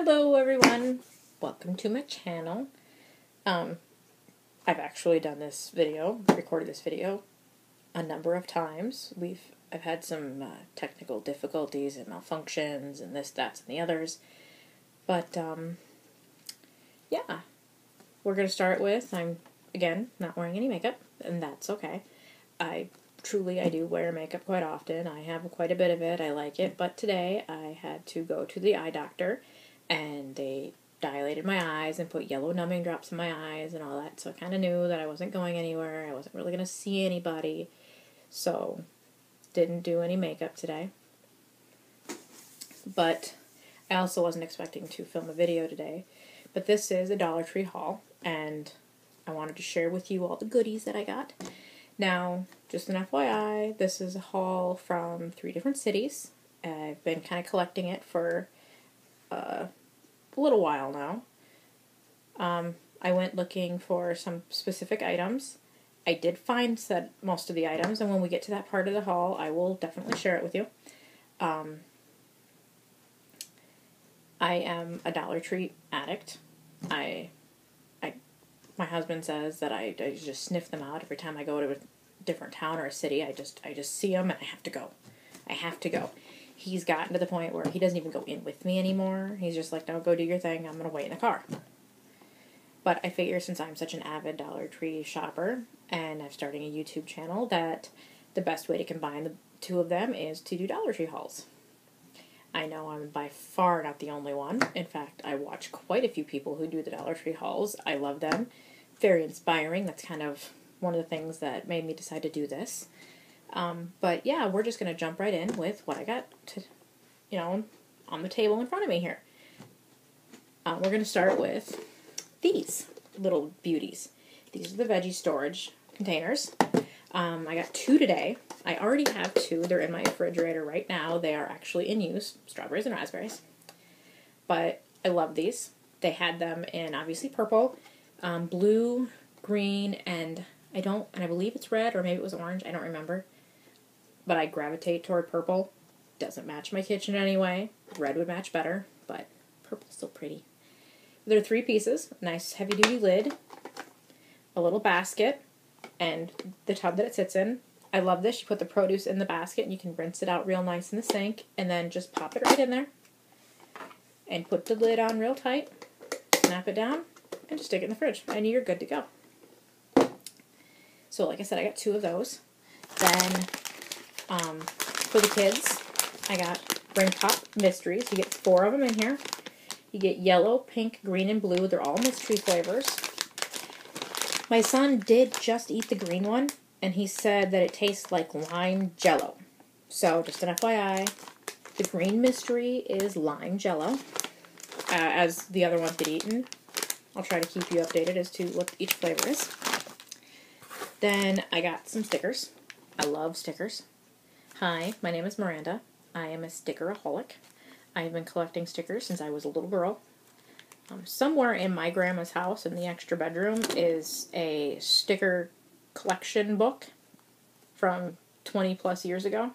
Hello everyone, welcome to my channel. Um, I've actually done this video, recorded this video a number of times. We've I've had some uh, technical difficulties and malfunctions and this, that, and the others. But um, yeah, we're gonna start with I'm again not wearing any makeup, and that's okay. I truly I do wear makeup quite often. I have quite a bit of it. I like it, but today I had to go to the eye doctor and they dilated my eyes and put yellow numbing drops in my eyes and all that. So I kind of knew that I wasn't going anywhere. I wasn't really going to see anybody. So didn't do any makeup today. But I also wasn't expecting to film a video today. But this is a Dollar Tree haul and I wanted to share with you all the goodies that I got. Now, just an FYI, this is a haul from three different cities. I've been kind of collecting it for uh, a little while now. Um, I went looking for some specific items. I did find said most of the items, and when we get to that part of the haul, I will definitely share it with you. Um, I am a Dollar Tree addict. I, I, my husband says that I, I just sniff them out every time I go to a different town or a city. I just I just see them and I have to go. I have to go he's gotten to the point where he doesn't even go in with me anymore. He's just like, no, go do your thing. I'm going to wait in the car. But I figure since I'm such an avid Dollar Tree shopper and I'm starting a YouTube channel, that the best way to combine the two of them is to do Dollar Tree hauls. I know I'm by far not the only one. In fact, I watch quite a few people who do the Dollar Tree hauls. I love them. Very inspiring. That's kind of one of the things that made me decide to do this. Um, but yeah, we're just going to jump right in with what I got to, you know, on the table in front of me here. Uh, we're going to start with these little beauties. These are the veggie storage containers. Um, I got two today. I already have two. They're in my refrigerator right now. They are actually in use, strawberries and raspberries. But I love these. They had them in obviously purple, um, blue, green, and I don't, and I believe it's red or maybe it was orange. I don't remember but I gravitate toward purple. Doesn't match my kitchen anyway. Red would match better, but purple's still pretty. There are three pieces, nice heavy duty lid, a little basket, and the tub that it sits in. I love this. You put the produce in the basket and you can rinse it out real nice in the sink and then just pop it right in there and put the lid on real tight, snap it down, and just stick it in the fridge and you're good to go. So like I said, I got two of those. Then um, for the kids, I got Ring Pop Mysteries. You get four of them in here. You get yellow, pink, green, and blue. They're all mystery flavors. My son did just eat the green one, and he said that it tastes like lime jello. So, just an FYI, the green mystery is lime jello, uh, as the other ones get eaten. I'll try to keep you updated as to what each flavor is. Then I got some stickers. I love stickers. Hi, my name is Miranda. I am a stickeraholic. I have been collecting stickers since I was a little girl. Um, somewhere in my grandma's house in the extra bedroom is a sticker collection book from 20 plus years ago.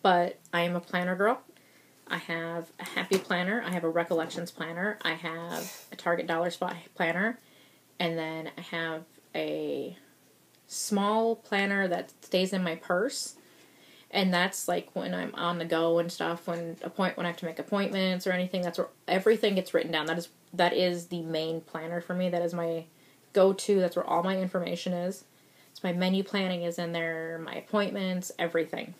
But I am a planner girl. I have a happy planner, I have a recollections planner, I have a Target Dollar Spot planner, and then I have a small planner that stays in my purse. And that's like when I'm on the go and stuff, when appoint when I have to make appointments or anything, that's where everything gets written down. That is that is the main planner for me. That is my go to. That's where all my information is. So my menu planning is in there, my appointments, everything.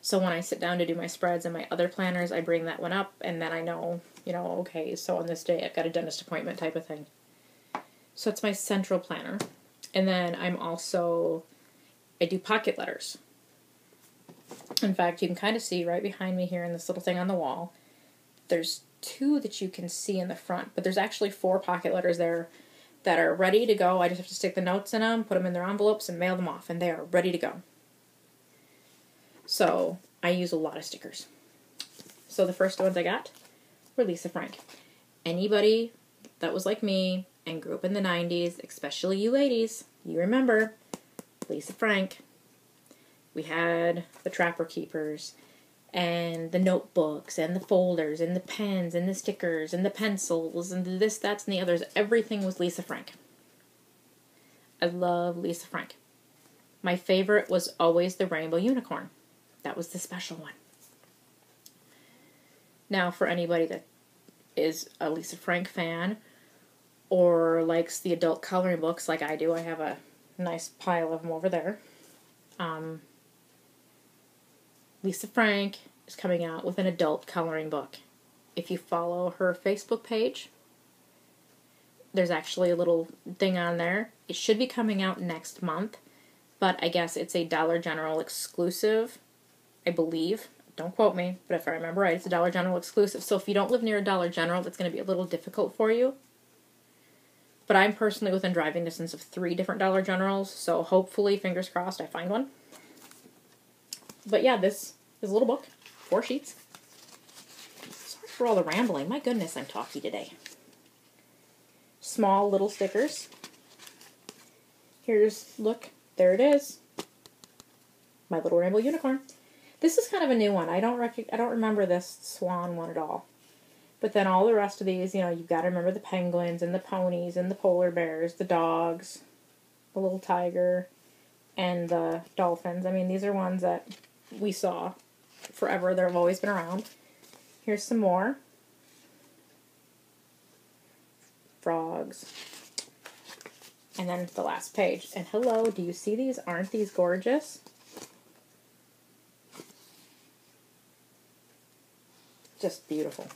So when I sit down to do my spreads and my other planners, I bring that one up and then I know, you know, okay, so on this day I've got a dentist appointment type of thing. So it's my central planner. And then I'm also, I do pocket letters. In fact, you can kind of see right behind me here in this little thing on the wall, there's two that you can see in the front, but there's actually four pocket letters there that are ready to go. I just have to stick the notes in them, put them in their envelopes, and mail them off, and they are ready to go. So I use a lot of stickers. So the first ones I got were Lisa Frank. Anybody that was like me and grew up in the 90s, especially you ladies, you remember Lisa Frank. We had the Trapper Keepers and the notebooks and the folders and the pens and the stickers and the pencils and the this, that's, and the others. Everything was Lisa Frank. I love Lisa Frank. My favorite was always the Rainbow Unicorn. That was the special one. Now, for anybody that is a Lisa Frank fan or likes the adult coloring books like I do, I have a nice pile of them over there. Um, Lisa Frank is coming out with an adult coloring book. If you follow her Facebook page, there's actually a little thing on there. It should be coming out next month, but I guess it's a Dollar General exclusive, I believe. Don't quote me, but if I remember right, it's a Dollar General exclusive. So if you don't live near a Dollar General, that's going to be a little difficult for you. But I'm personally within driving distance of three different Dollar Generals, so hopefully, fingers crossed, I find one. But yeah, this is a little book, four sheets. Sorry for all the rambling. My goodness, I'm talky today. Small little stickers. Here's, look, there it is. My little rainbow unicorn. This is kind of a new one. I don't rec- I don't remember this swan one at all. But then all the rest of these, you know, you've got to remember the penguins and the ponies and the polar bears, the dogs, the little tiger, and the dolphins. I mean, these are ones that we saw forever. They've always been around. Here's some more. Frogs. And then the last page. And hello, do you see these? Aren't these gorgeous? Just beautiful.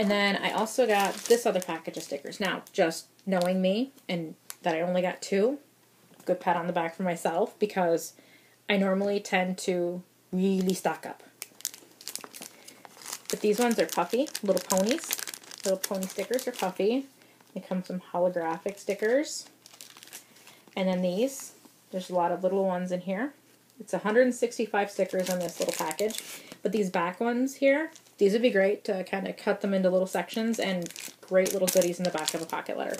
And then I also got this other package of stickers. Now, just knowing me and that I only got two, good pat on the back for myself because I normally tend to really stock up. But these ones are puffy, little ponies. Little pony stickers are puffy. They come some holographic stickers. And then these, there's a lot of little ones in here. It's 165 stickers on this little package. But these back ones here, these would be great to kind of cut them into little sections and great little goodies in the back of a pocket letter.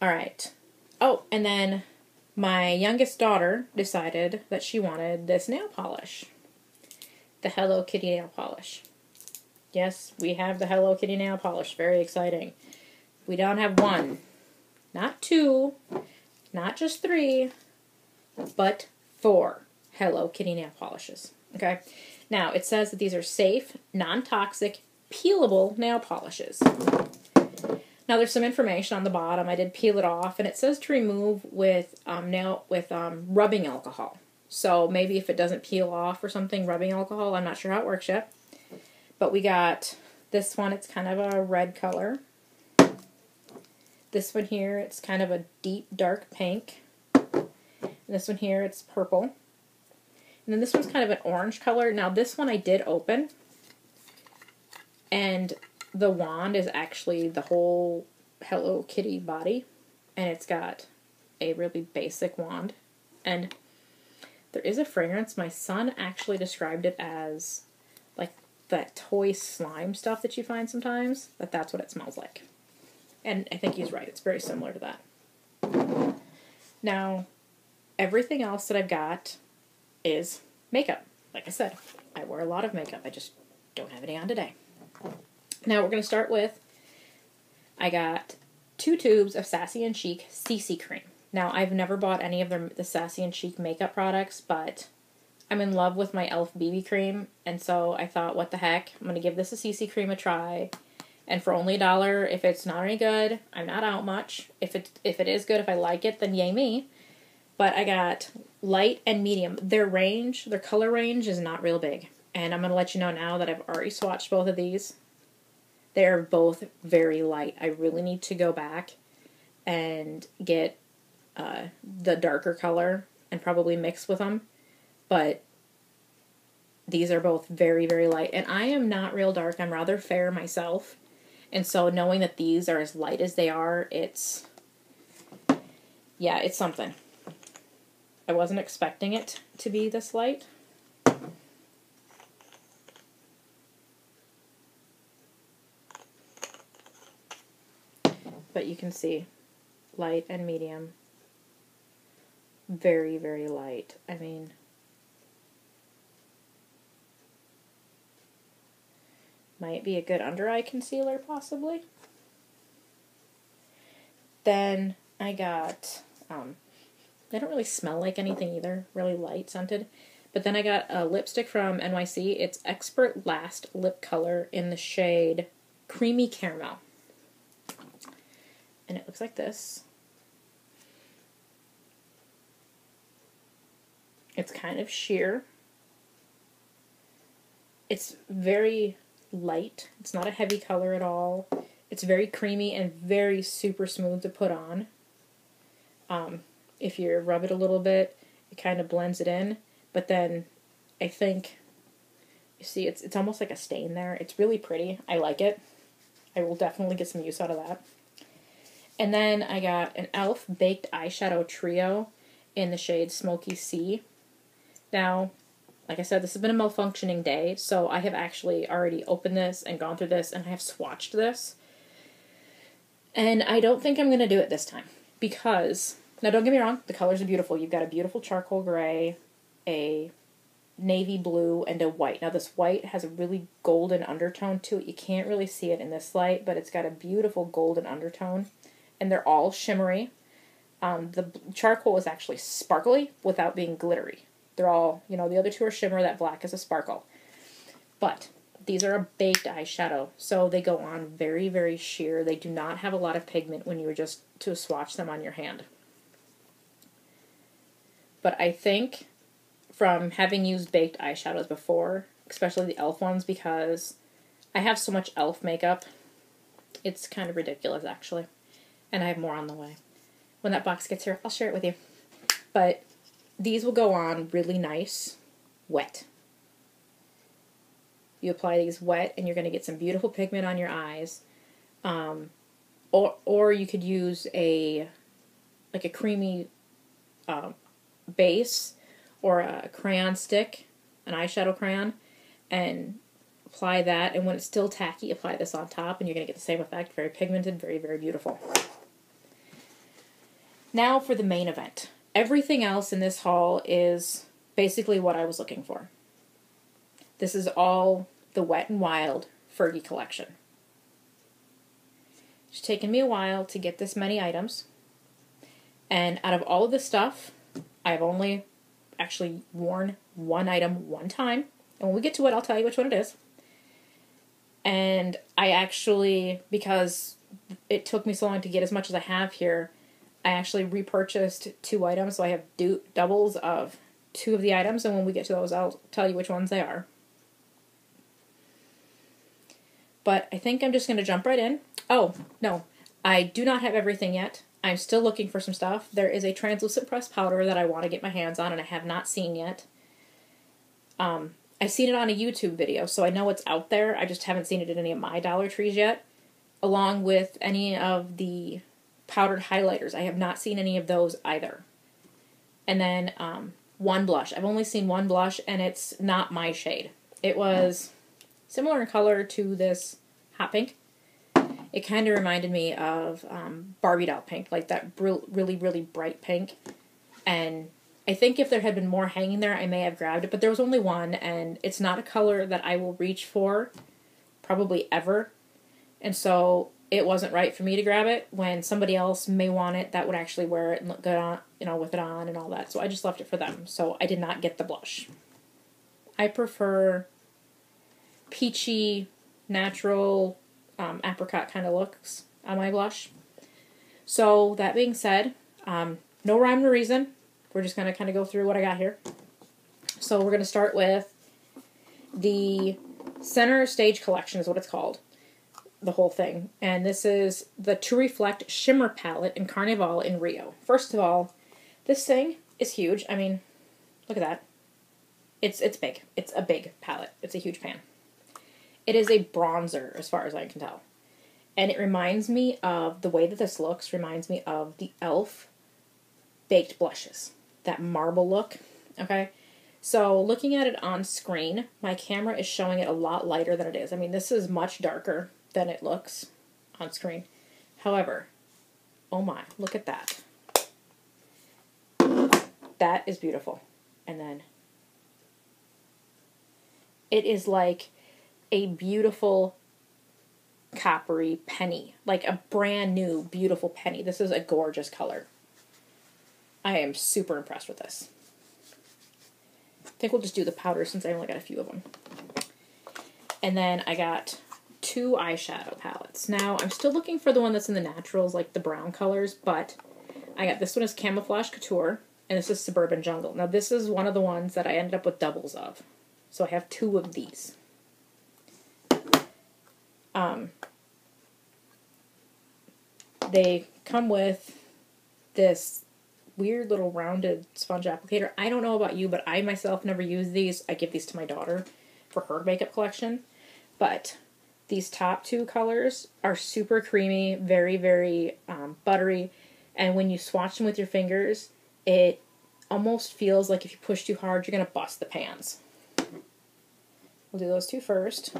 All right. Oh, and then my youngest daughter decided that she wanted this nail polish. The Hello Kitty nail polish. Yes, we have the Hello Kitty nail polish. Very exciting. We don't have one, not two, not just three, but four Hello Kitty nail polishes. Okay. Now, it says that these are safe, non-toxic, peelable nail polishes. Now, there's some information on the bottom. I did peel it off, and it says to remove with um, nail with um, rubbing alcohol. So maybe if it doesn't peel off or something, rubbing alcohol. I'm not sure how it works yet. But we got this one. It's kind of a red color. This one here, it's kind of a deep dark pink. And this one here, it's purple. And then this one's kind of an orange color. Now this one I did open. And the wand is actually the whole Hello Kitty body. And it's got a really basic wand. And there is a fragrance. My son actually described it as like that toy slime stuff that you find sometimes. That that's what it smells like. And I think he's right. It's very similar to that. Now, everything else that I've got is makeup. Like I said, I wear a lot of makeup. I just don't have any on today. Now we're going to start with I got two tubes of Sassy and Chic CC cream. Now I've never bought any of their the Sassy and Chic makeup products, but I'm in love with my e.l.f. BB cream, and so I thought, what the heck? I'm going to give this a CC cream a try. And for only a dollar, if it's not any good, I'm not out much. If it if it is good, if I like it, then yay me. But I got light and medium. Their range, their color range is not real big. And I'm going to let you know now that I've already swatched both of these. They're both very light. I really need to go back and get uh, the darker color and probably mix with them. But these are both very, very light. And I am not real dark. I'm rather fair myself. And so knowing that these are as light as they are, it's, yeah, it's something. I wasn't expecting it to be this light. But you can see light and medium. Very, very light. I mean, might be a good under eye concealer possibly. Then I got um, they don't really smell like anything either, really light scented. But then I got a lipstick from NYC. It's Expert Last Lip Color in the shade Creamy Caramel. And it looks like this. It's kind of sheer. It's very light. It's not a heavy color at all. It's very creamy and very super smooth to put on. Um, if you rub it a little bit, it kind of blends it in. But then I think you see it's it's almost like a stain there. It's really pretty. I like it. I will definitely get some use out of that. And then I got an e.l.f. Baked Eyeshadow Trio in the shade Smoky Sea. Now, like I said, this has been a malfunctioning day, so I have actually already opened this and gone through this and I have swatched this. And I don't think I'm going to do it this time because, now don't get me wrong, the colors are beautiful. You've got a beautiful charcoal gray, a navy blue, and a white. Now, this white has a really golden undertone to it. You can't really see it in this light, but it's got a beautiful golden undertone. And they're all shimmery. Um, the charcoal is actually sparkly without being glittery. They're all, you know, the other two are shimmer, that black is a sparkle. But these are a baked eyeshadow, so they go on very, very sheer. They do not have a lot of pigment when you were just to swatch them on your hand. But I think from having used baked eyeshadows before, especially the e.l.f. ones, because I have so much e.l.f. makeup, it's kind of ridiculous actually. And I have more on the way. When that box gets here, I'll share it with you. But these will go on really nice, wet. You apply these wet, and you're going to get some beautiful pigment on your eyes. Um, or or you could use a like a creamy um, base or a crayon stick, an eyeshadow crayon, and apply that. And when it's still tacky, apply this on top, and you're going to get the same effect. Very pigmented, very very beautiful. Now for the main event. Everything else in this haul is basically what I was looking for. This is all the Wet n Wild Fergie collection. It's taken me a while to get this many items. And out of all of the stuff, I've only actually worn one item one time. And when we get to it, I'll tell you which one it is. And I actually, because it took me so long to get as much as I have here, I actually repurchased two items, so I have do- doubles of two of the items, and when we get to those, I'll tell you which ones they are. But I think I'm just going to jump right in. Oh, no, I do not have everything yet. I'm still looking for some stuff. There is a translucent pressed powder that I want to get my hands on, and I have not seen yet. Um, I've seen it on a YouTube video, so I know it's out there. I just haven't seen it at any of my Dollar Trees yet, along with any of the powdered highlighters. I have not seen any of those either. And then um, one blush. I've only seen one blush, and it's not my shade. It was similar in color to this hot pink. It kind of reminded me of um, Barbie doll pink, like that br- really, really bright pink. And I think if there had been more hanging there, I may have grabbed it, but there was only one, and it's not a color that I will reach for probably ever. And so it wasn't right for me to grab it when somebody else may want it that would actually wear it and look good on, you know, with it on and all that. So I just left it for them. So I did not get the blush. I prefer peachy, natural, um, apricot kind of looks on my blush. So that being said, um, no rhyme or reason. We're just going to kind of go through what I got here. So we're going to start with the Center Stage Collection is what it's called the whole thing. And this is the To Reflect Shimmer Palette in Carnival in Rio. First of all, this thing is huge. I mean, look at that. It's it's big. It's a big palette. It's a huge pan. It is a bronzer as far as I can tell. And it reminds me of the way that this looks reminds me of the e.l.f. baked blushes. That marble look, okay? So looking at it on screen, my camera is showing it a lot lighter than it is. I mean, this is much darker than it looks on screen. However, oh my, look at that. That is beautiful. And then it is like a beautiful coppery penny, like a brand new beautiful penny. This is a gorgeous color. I am super impressed with this. I think we'll just do the powder since I only got a few of them. And then I got two eyeshadow palettes. Now, I'm still looking for the one that's in the naturals, like the brown colors, but I got this one is Camouflage Couture, and this is Suburban Jungle. Now, this is one of the ones that I ended up with doubles of. So I have two of these. Um, they come with this weird little rounded sponge applicator. I don't know about you, but I myself never use these. I give these to my daughter for her makeup collection. But these top two colors are super creamy, very, very um, buttery. And when you swatch them with your fingers, it almost feels like if you push too hard, you're going to bust the pans. We'll do those two first.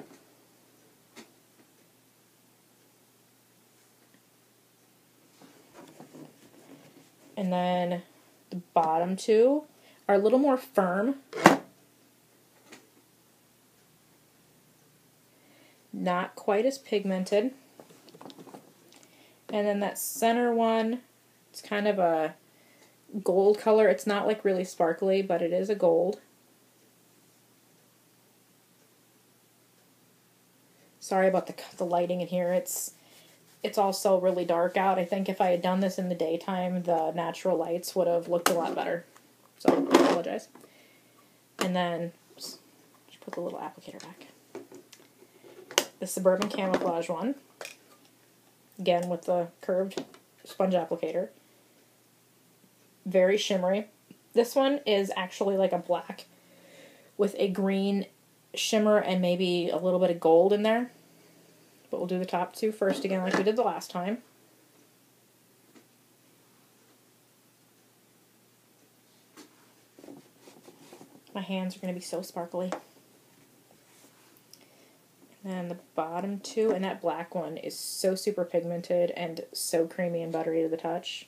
And then the bottom two are a little more firm. Not quite as pigmented. And then that center one, it's kind of a gold color. It's not like really sparkly, but it is a gold. Sorry about the the lighting in here. It's it's also really dark out. I think if I had done this in the daytime, the natural lights would have looked a lot better. So I apologize. And then just put the little applicator back. The Suburban Camouflage one. Again with the curved sponge applicator. Very shimmery. This one is actually like a black with a green shimmer and maybe a little bit of gold in there. But we'll do the top two first again like we did the last time. My hands are going to be so sparkly. And then the bottom two, and that black one is so super pigmented and so creamy and buttery to the touch.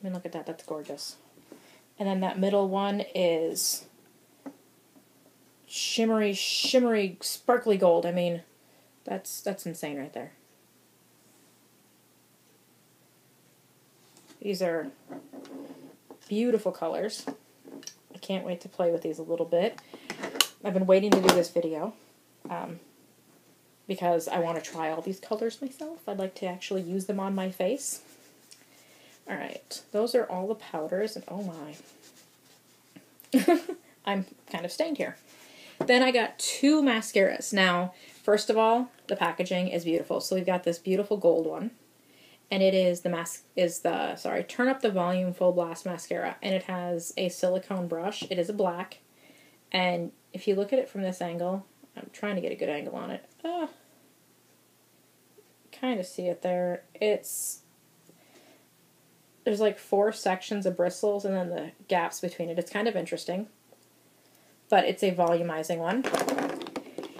I mean, look at that, that's gorgeous. And then that middle one is shimmery, shimmery, sparkly gold. I mean, that's that's insane right there. These are beautiful colors. I can't wait to play with these a little bit. I've been waiting to do this video um, because I want to try all these colors myself. I'd like to actually use them on my face. Alright, those are all the powders, and oh my. I'm kind of stained here. Then I got two mascaras. Now, first of all, the packaging is beautiful. So we've got this beautiful gold one. And it is the mask is the sorry, turn up the volume full blast mascara. And it has a silicone brush. It is a black. And if you look at it from this angle, I'm trying to get a good angle on it. Ah, kind of see it there. It's there's like four sections of bristles and then the gaps between it. It's kind of interesting but it's a volumizing one.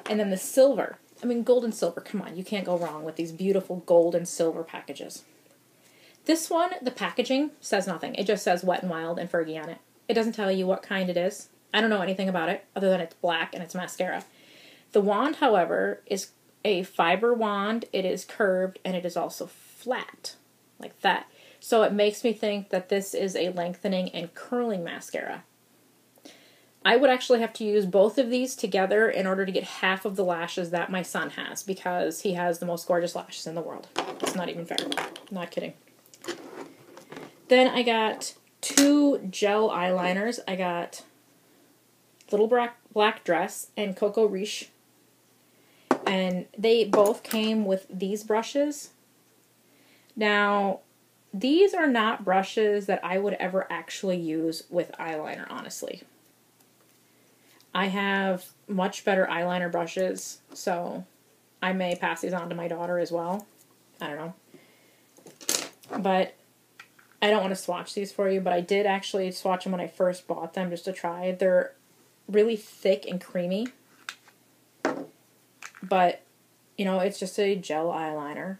And then the silver. I mean, gold and silver, come on, you can't go wrong with these beautiful gold and silver packages. This one, the packaging says nothing. It just says Wet and Wild and Fergie on it. It doesn't tell you what kind it is. I don't know anything about it other than it's black and it's mascara. The wand, however, is a fiber wand. It is curved and it is also flat, like that. So it makes me think that this is a lengthening and curling mascara. I would actually have to use both of these together in order to get half of the lashes that my son has because he has the most gorgeous lashes in the world. It's not even fair. Not kidding. Then I got two gel eyeliners. I got Little Black, Black Dress and Coco Riche. And they both came with these brushes. Now, these are not brushes that I would ever actually use with eyeliner, honestly. I have much better eyeliner brushes, so I may pass these on to my daughter as well. I don't know. But I don't want to swatch these for you, but I did actually swatch them when I first bought them just to try. They're really thick and creamy. But, you know, it's just a gel eyeliner.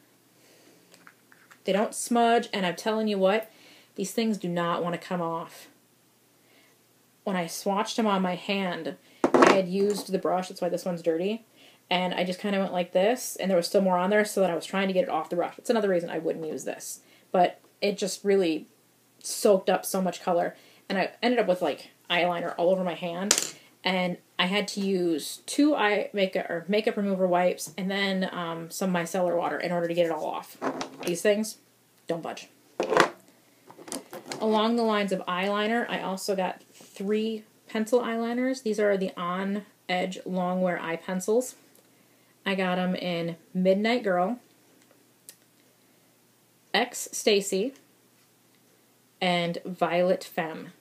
They don't smudge, and I'm telling you what, these things do not want to come off when I swatched them on my hand, I had used the brush, that's why this one's dirty, and I just kind of went like this, and there was still more on there, so that I was trying to get it off the brush. It's another reason I wouldn't use this, but it just really soaked up so much color, and I ended up with like eyeliner all over my hand, and I had to use two eye makeup or makeup remover wipes, and then um, some micellar water in order to get it all off. These things don't budge. Along the lines of eyeliner, I also got three pencil eyeliners. These are the On Edge Longwear Eye Pencils. I got them in Midnight Girl, X Stacy, and Violet Femme.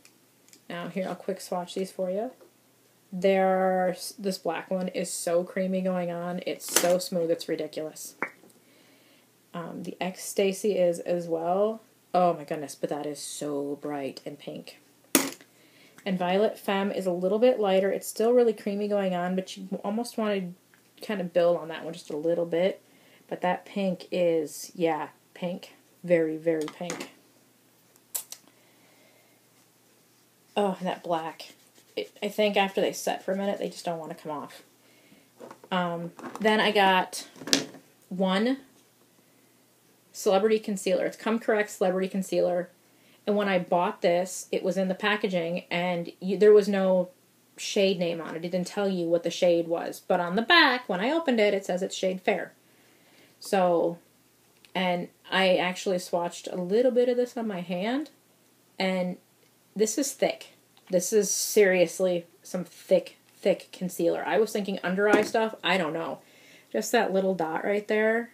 Now here, I'll quick swatch these for you. There, this black one is so creamy going on. It's so smooth, it's ridiculous. Um, the X Stacy is as well. Oh my goodness, but that is so bright and pink. And Violet Femme is a little bit lighter. It's still really creamy going on, but you almost want to kind of build on that one just a little bit. But that pink is, yeah, pink. Very, very pink. Oh, and that black. It, I think after they set for a minute, they just don't want to come off. Um, then I got one Celebrity Concealer. It's Come Correct Celebrity Concealer. And when I bought this, it was in the packaging and you, there was no shade name on it. It didn't tell you what the shade was. But on the back, when I opened it, it says it's shade fair. So, and I actually swatched a little bit of this on my hand. And this is thick. This is seriously some thick, thick concealer. I was thinking under eye stuff. I don't know. Just that little dot right there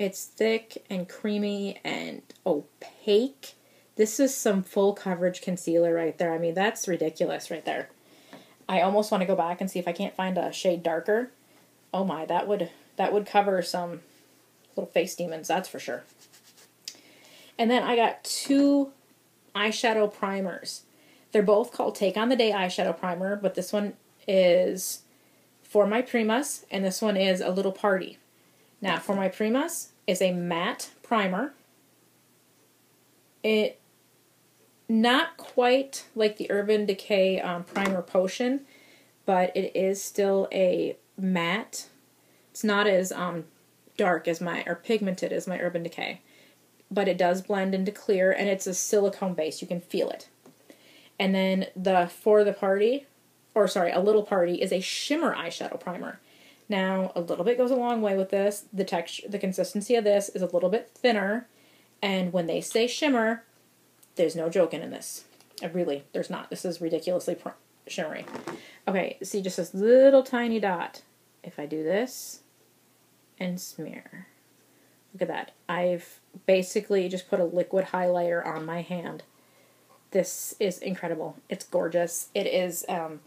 it's thick and creamy and opaque. This is some full coverage concealer right there. I mean, that's ridiculous right there. I almost want to go back and see if I can't find a shade darker. Oh my, that would that would cover some little face demons, that's for sure. And then I got two eyeshadow primers. They're both called Take on the Day eyeshadow primer, but this one is for my Primas and this one is a little party. Now, for my Primas, is a matte primer. It not quite like the Urban Decay um, Primer Potion, but it is still a matte. It's not as um, dark as my, or pigmented as my Urban Decay, but it does blend into clear, and it's a silicone base. You can feel it. And then the For the Party, or sorry, A Little Party, is a shimmer eyeshadow primer. Now, a little bit goes a long way with this. The texture, the consistency of this is a little bit thinner, and when they say shimmer, there's no joking in this. Really, there's not. This is ridiculously shimmery. Okay, see just this little tiny dot. If I do this and smear, look at that. I've basically just put a liquid highlighter on my hand. This is incredible. It's gorgeous. It is um,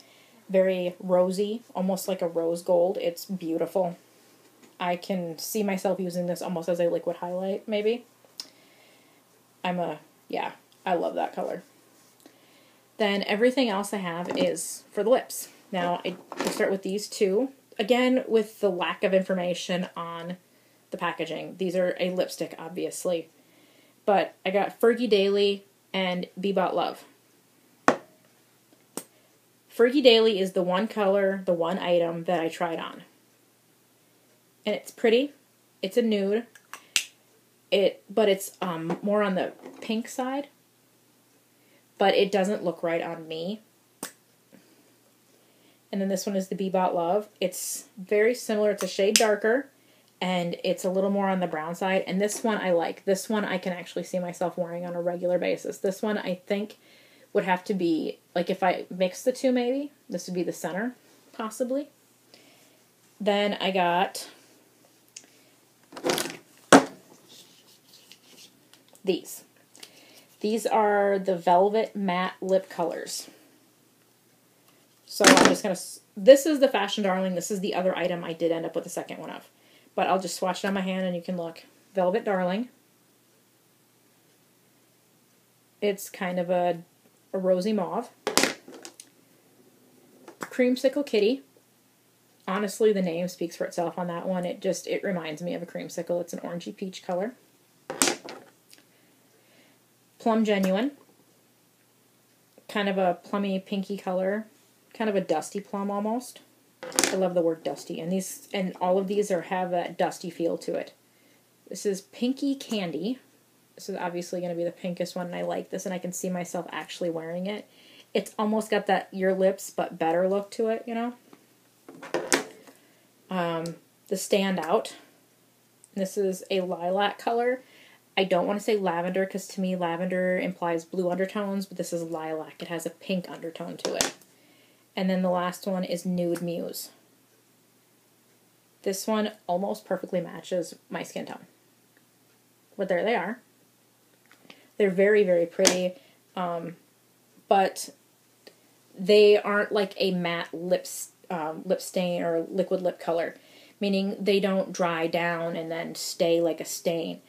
very rosy, almost like a rose gold. It's beautiful. I can see myself using this almost as a liquid highlight, maybe. I'm a, yeah, I love that color. Then everything else I have is for the lips. Now, I start with these two. Again, with the lack of information on the packaging. These are a lipstick, obviously. But I got Fergie Daily and Bebot Love. Fergie Daily is the one color, the one item that I tried on. And it's pretty. It's a nude. It but it's um more on the pink side. But it doesn't look right on me. And then this one is the Bebot Love. It's very similar. It's a shade darker and it's a little more on the brown side. And this one I like. This one I can actually see myself wearing on a regular basis. This one I think would have to be like if I mix the two maybe this would be the center possibly then I got these these are the velvet matte lip colors so I'm just gonna this is the fashion darling this is the other item I did end up with the second one of but I'll just swatch it on my hand and you can look velvet darling it's kind of a a rosy mauve. Creamsicle Kitty. Honestly, the name speaks for itself on that one. It just, it reminds me of a creamsicle. It's an orangey peach color. Plum Genuine. Kind of a plummy pinky color. Kind of a dusty plum almost. I love the word dusty, and these and all of these are have that dusty feel to it. This is Pinky Candy. This is obviously going to be the pinkest one, and I like this, and I can see myself actually wearing it. It's almost got that your lips but better look to it, you know. Um, the standout. This is a lilac color. I don't want to say lavender because to me lavender implies blue undertones, but this is lilac. It has a pink undertone to it. And then the last one is Nude Muse. This one almost perfectly matches my skin tone. But there they are. They're very, very pretty. Um, but they aren't like a matte lips, um, lip stain or liquid lip color, meaning they don't dry down and then stay like a stain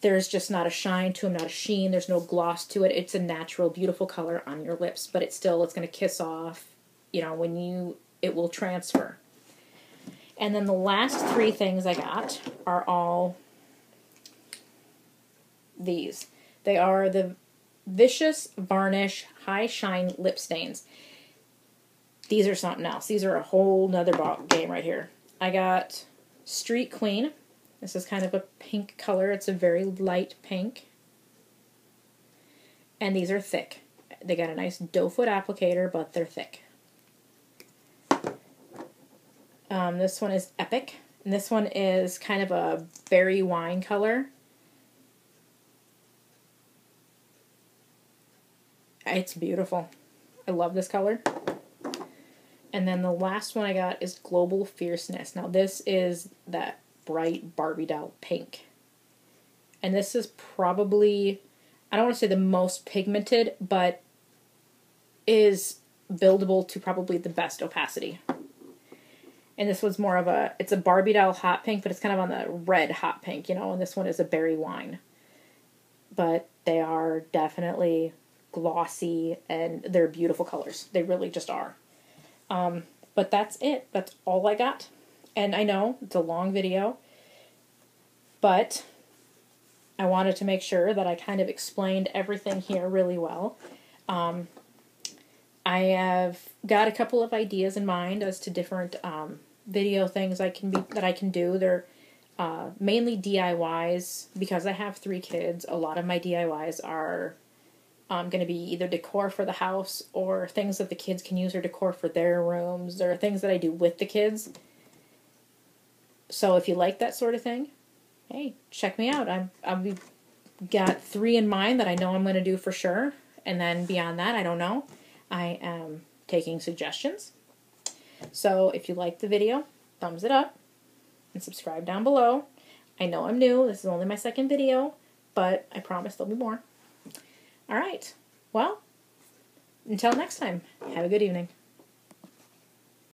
there's just not a shine to them, not a sheen. There's no gloss to it. It's a natural, beautiful color on your lips, but it's still it's going to kiss off. You know when you it will transfer. And then the last three things I got are all these. They are the Vicious Varnish High Shine Lip Stains. These are something else. These are a whole nother game right here. I got Street Queen this is kind of a pink color. It's a very light pink. And these are thick. They got a nice doe foot applicator, but they're thick. Um, this one is Epic. And this one is kind of a berry wine color. It's beautiful. I love this color. And then the last one I got is Global Fierceness. Now this is that bright Barbie doll pink. And this is probably, I don't want to say the most pigmented, but is buildable to probably the best opacity. And this was more of a, it's a Barbie doll hot pink, but it's kind of on the red hot pink, you know, and this one is a berry wine. But they are definitely glossy and they're beautiful colors. They really just are. Um, but that's it. That's all I got. And I know it's a long video, but I wanted to make sure that I kind of explained everything here really well. Um, I have got a couple of ideas in mind as to different um, video things I can be that I can do. They're uh, mainly DIYs because I have three kids. A lot of my DIYs are um, going to be either decor for the house or things that the kids can use or decor for their rooms. Are things that I do with the kids so if you like that sort of thing, hey, check me out. I'm I've got three in mind that I know I'm going to do for sure, and then beyond that, I don't know. I am taking suggestions. So if you like the video, thumbs it up and subscribe down below. I know I'm new. This is only my second video, but I promise there'll be more. All right. Well, until next time, have a good evening.